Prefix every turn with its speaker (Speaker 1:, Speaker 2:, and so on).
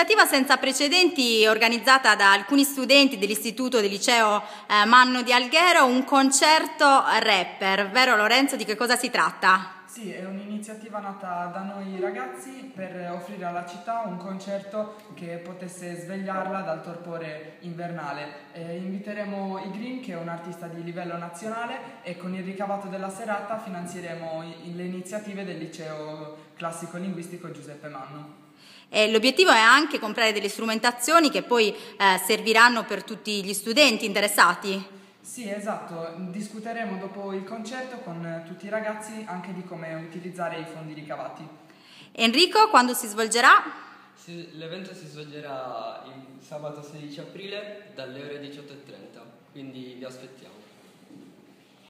Speaker 1: Iniziativa senza precedenti organizzata da alcuni studenti dell'istituto del liceo eh, Manno di Alghero, un concerto rapper. Vero Lorenzo, di che cosa si tratta?
Speaker 2: Sì, è un'iniziativa nata da noi ragazzi per offrire alla città un concerto che potesse svegliarla dal torpore invernale. Eh, inviteremo i Green, che è un artista di livello nazionale, e con il ricavato della serata finanzieremo le iniziative del liceo classico linguistico Giuseppe Manno.
Speaker 1: E l'obiettivo è anche comprare delle strumentazioni che poi eh, serviranno per tutti gli studenti interessati.
Speaker 2: Sì, esatto, discuteremo dopo il concerto con tutti i ragazzi anche di come utilizzare i fondi ricavati.
Speaker 1: Enrico, quando si svolgerà?
Speaker 3: Sì, l'evento si svolgerà il sabato 16 aprile dalle ore 18.30, quindi vi aspettiamo.